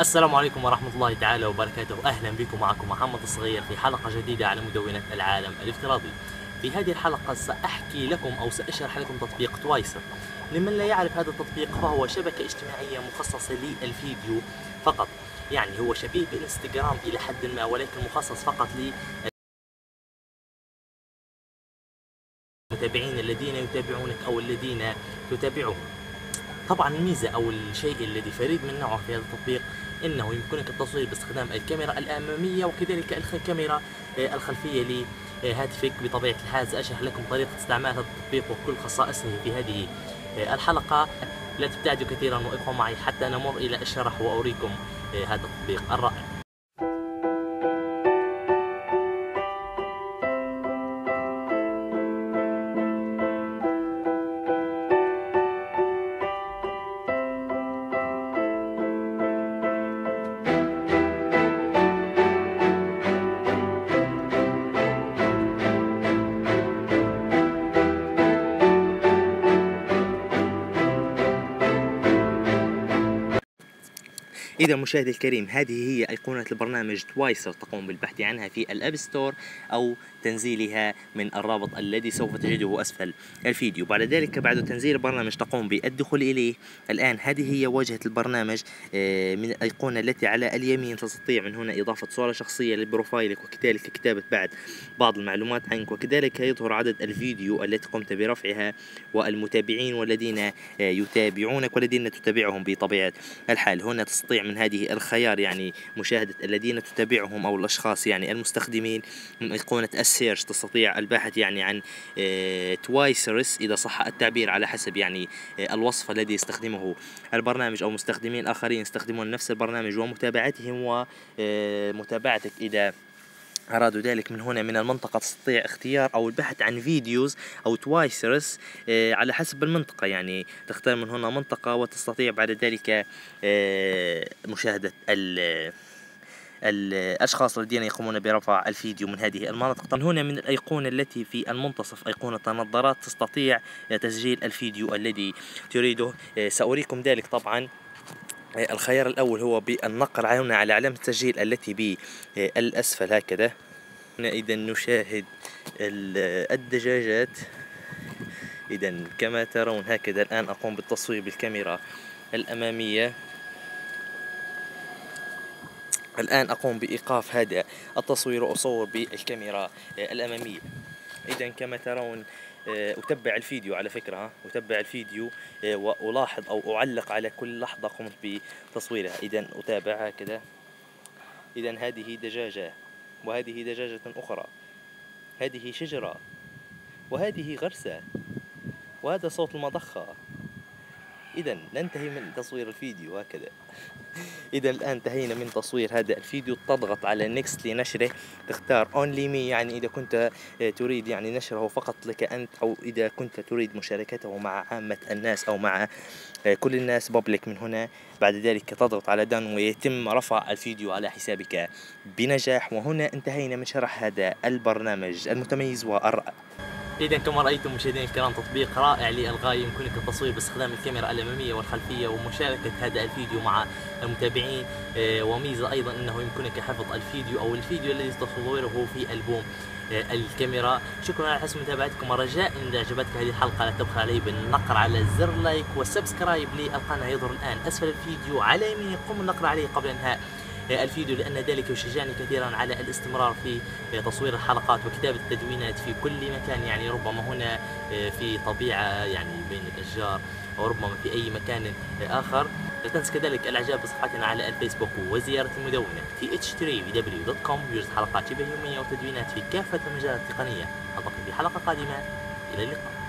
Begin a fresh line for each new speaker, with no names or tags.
السلام عليكم ورحمة الله تعالى وبركاته. أهلا بكم. معكم محمد الصغير في حلقة جديدة على مدونة العالم الافتراضي. في هذه الحلقة سأحكي لكم أو سأشرح لكم تطبيق توايسر لمن لا يعرف هذا التطبيق فهو شبكة اجتماعية مخصصة للفيديو فقط. يعني هو شبيه بالإنستغرام إلى حد ما ولكن مخصص فقط المتابعين الذين يتابعونك أو الذين تتابعهم. طبعا الميزة أو الشيء الذي فريد من نوعه في هذا التطبيق إنه يمكنك التصوير باستخدام الكاميرا الأمامية وكذلك الكاميرا آه، الخلفية لهاتفك. بطبيعة الحال سأشرح لكم طريقة استعمال هذا التطبيق وكل خصائصه في هذه آه، الحلقة. لا تبتعدوا كثيرا وابقوا معي حتى نمر إلى الشرح وأريكم آه، هذا التطبيق الرائع. إذا مشاهدي الكريم هذه هي أيقونة البرنامج توايسر تقوم بالبحث عنها في الأب ستور أو تنزيلها من الرابط الذي سوف تجده أسفل الفيديو. بعد ذلك بعد تنزيل البرنامج تقوم بالدخول إليه. الآن هذه هي واجهة البرنامج آه، من الأيقونة التي على اليمين تستطيع من هنا إضافة صورة شخصية لبروفايلك وكذلك كتابة بعد بعض المعلومات عنك وكذلك يظهر عدد الفيديو التي قمت برفعها والمتابعين والذين آه، يتابعونك والذين تتابعهم بطبيعة الحال. هنا تستطيع من هذه الخيار يعني مشاهدة الذين تتابعهم أو الأشخاص يعني المستخدمين من أيقونة ال search تستطيع البحث يعني عن twicers آه، إذا صح التعبير على حسب يعني آه، الوصف الذي يستخدمه البرنامج أو مستخدمين آخرين يستخدمون نفس البرنامج ومتابعتهم ومتابعتك إذا أرادوا ذلك من هنا من المنطقة تستطيع اختيار أو البحث عن videos أو توايسرس آه، على حسب المنطقة. يعني تختار من هنا منطقة وتستطيع بعد ذلك آه، مشاهدة ال الأشخاص الذين يقومون برفع الفيديو من هذه المناطق. من هنا من الأيقونة التي في المنتصف أيقونة النظارات تستطيع تسجيل الفيديو الذي تريده. آه، سأريكم ذلك طبعا الخيار الأول هو بالنقر هنا على علامة التسجيل التي بالأسفل هكذا. هنا إذا نشاهد الدجاجات. إذا كما ترون هكذا الآن أقوم بالتصوير بالكاميرا الأمامية. الآن أقوم بإيقاف هذا التصوير وأصور بالكاميرا الأمامية. إذا كما ترون أتبع الفيديو على فكرة أتبع الفيديو آه، وألاحظ أو أعلق على كل لحظة قمت بتصويرها. إذا أتابع هكذا إذا هذه دجاجة وهذه دجاجة أخرى. هذه شجرة وهذه غرسة وهذا صوت المضخة. إذا ننتهي من تصوير الفيديو هكذا إذا الآن انتهينا من تصوير هذا الفيديو تضغط على next لنشره تختار only me يعني إذا كنت تريد يعني نشره فقط لك أنت أو إذا كنت تريد مشاركته مع عامة الناس أو مع كل الناس public من هنا. بعد ذلك تضغط على done ويتم رفع الفيديو على حسابك بنجاح. وهنا انتهينا من شرح هذا البرنامج المتميز والرائع إذا كما رأيتم مشاهدينا الكرام تطبيق رائع للغايه يمكنك التصوير باستخدام الكاميرا الأمامية والخلفية ومشاركة هذا الفيديو مع المتابعين. آه، وميزة أيضا إنه يمكنك حفظ الفيديو أو الفيديو الذي تصوره في ألبوم آه، الكاميرا. شكرا على حسن متابعتكم ورجاء إن أعجبتك هذه الحلقة لا تبخل علي بالنقر على زر like وال subscribe للقناة. يظهر الآن أسفل الفيديو على يميني قم النقر عليه قبل انهاء الفيديو لأن ذلك يشجعني كثيرا على الاستمرار في تصوير الحلقات وكتابة التدوينات في كل مكان. يعني ربما هنا آه، في طبيعة يعني بين الأشجار أو ربما في أي مكان آخر. لا تنسى كذلك الإعجاب بصفحتنا على الفيسبوك وزيارة المدونة th3vw.com يوجد حلقات شبه يومية وتدوينات في كافة المجالات التقنية. ألتقي في حلقة قادمة. إلى اللقاء.